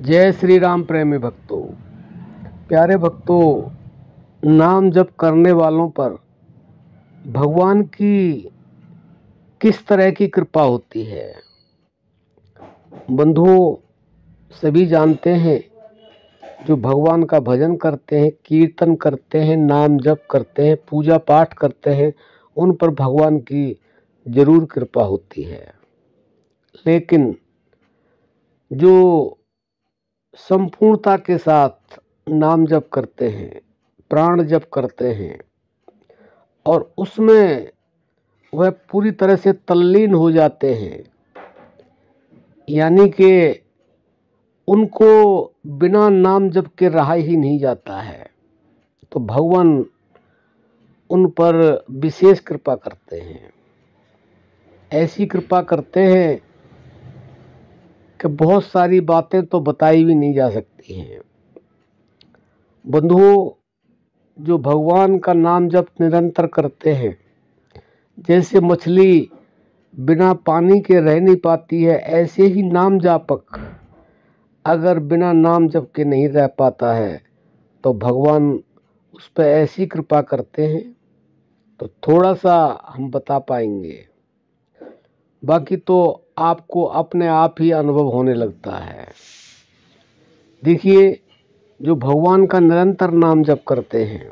जय श्री राम प्रेमी भक्तों। प्यारे भक्तों, नाम जप करने वालों पर भगवान की किस तरह की कृपा होती है? बंधुओं, सभी जानते हैं, जो भगवान का भजन करते हैं, कीर्तन करते हैं, नाम जप करते हैं पूजा पाठ करते हैं, उन पर भगवान की ज़रूर कृपा होती है। लेकिन जो संपूर्णता के साथ नाम जप करते हैं, प्राण जप करते हैं, और उसमें वह पूरी तरह से तल्लीन हो जाते हैं। यानी कि उनको बिना नाम जप के रहा ही नहीं जाता है। तो भगवान उन पर विशेष कृपा करते हैं। ऐसी कृपा करते हैं कि बहुत सारी बातें तो बताई भी नहीं जा सकती हैं। बंधुओं, जो भगवान का नाम जप निरंतर करते हैं, जैसे मछली बिना पानी के रह नहीं पाती है, ऐसे ही नाम जापक अगर बिना नाम जप के नहीं रह पाता है तो भगवान उस पर ऐसी कृपा करते हैं तो थोड़ा सा हम बता पाएँगे। बाकी तो आपको अपने आप ही अनुभव होने लगता है। देखिए, जो भगवान का निरंतर नाम जप करते हैं,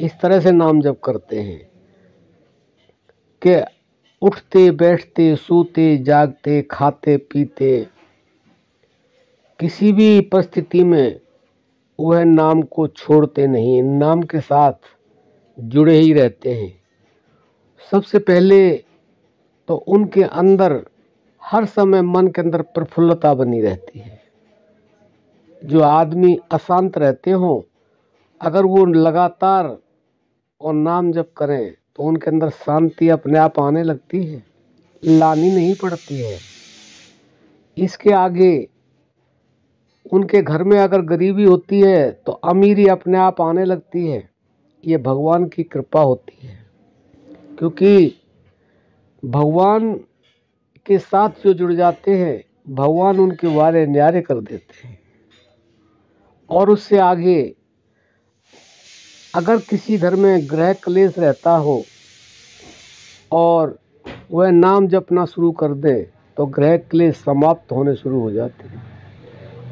इस तरह से नाम जप करते हैं कि उठते, बैठते, सोते, जागते, खाते, पीते, किसी भी परिस्थिति में वह नाम को छोड़ते नहीं, नाम के साथ जुड़े ही रहते हैं। सबसे पहले तो उनके अंदर हर समय मन के अंदर प्रफुल्लता बनी रहती है। जो आदमी अशांत रहते हों, अगर वो लगातार और नाम जप करें तो उनके अंदर शांति अपने आप आने लगती है, लानी नहीं पड़ती है। इसके आगे उनके घर में अगर गरीबी होती है तो अमीरी अपने आप आने लगती है। ये भगवान की कृपा होती है, क्योंकि भगवान के साथ जो जुड़ जाते हैं, भगवान उनके वारे न्यारे कर देते हैं। और उससे आगे, अगर किसी घर में ग्रह क्लेश रहता हो और वह नाम जपना शुरू कर दे तो ग्रह क्लेश समाप्त होने शुरू हो जाते हैं।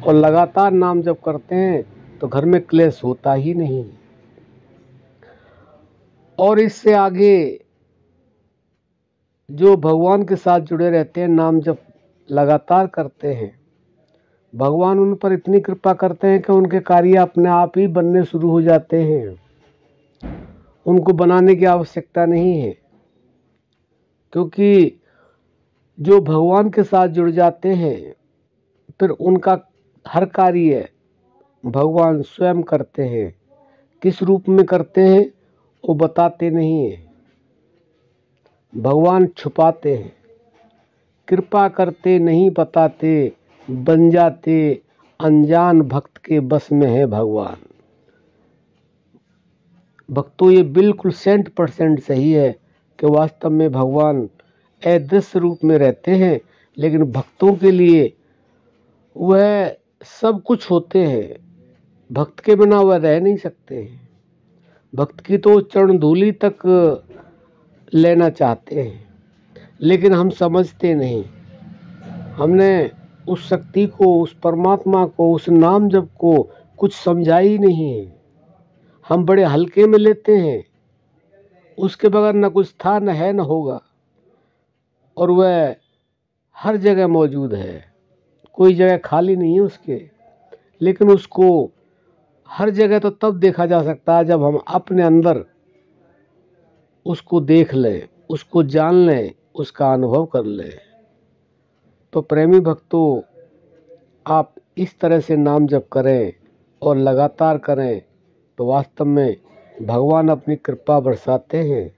और लगातार नाम जप करते हैं तो घर में क्लेश होता ही नहीं। और इससे आगे जो भगवान के साथ जुड़े रहते हैं, नाम जब लगातार करते हैं। भगवान उन पर इतनी कृपा करते हैं कि उनके कार्य अपने आप ही बनने शुरू हो जाते हैं। उनको बनाने की आवश्यकता नहीं है, क्योंकि जो भगवान के साथ जुड़ जाते हैं, फिर उनका हर कार्य भगवान स्वयं करते हैं। किस रूप में करते हैं, वो बताते नहीं हैं। भगवान छुपाते हैं। कृपा करते, नहीं बताते, बन जाते, अनजान भक्त के बस में है भगवान। भक्तों, ये बिल्कुल सेंट परसेंट सही है कि वास्तव में भगवान अदृश्य रूप में रहते हैं, लेकिन भक्तों के लिए वह सब कुछ होते हैं। भक्त के बिना वह रह नहीं सकते। हैं भक्त की तो चरण धूली तक लेना चाहते हैं। लेकिन हम समझते नहीं। हमने उस शक्ति को, उस परमात्मा को, उस नाम जब को कुछ समझा ही नहीं है। हम बड़े हल्के में लेते हैं। उसके बगैर न कुछ था, न है, न होगा। और वह हर जगह मौजूद है। कोई जगह खाली नहीं है उसके। लेकिन उसको हर जगह तो तब देखा जा सकता है जब हम अपने अंदर उसको देख लें, उसको जान लें, उसका अनुभव कर लें। तो प्रेमी भक्तों, आप इस तरह से नाम जप करें और लगातार करें तो वास्तव में भगवान अपनी कृपा बरसाते हैं।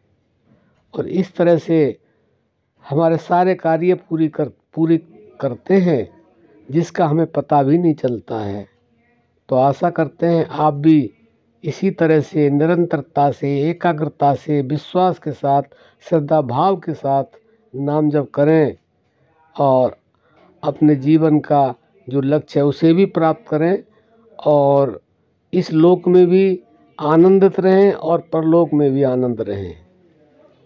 और इस तरह से हमारे सारे कार्य पूरी कर, पूरी करते हैं, जिसका हमें पता भी नहीं चलता है। तो आशा करते हैं आप भी इसी तरह से निरंतरता से, एकाग्रता से, विश्वास के साथ श्रद्धा भाव के साथ नाम जप करें और अपने जीवन का जो लक्ष्य है उसे भी प्राप्त करें और इस लोक में भी आनंदित रहें और परलोक में भी आनंद रहें।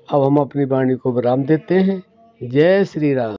अब हम अपनी वाणी को विराम देते हैं। जय श्री राम।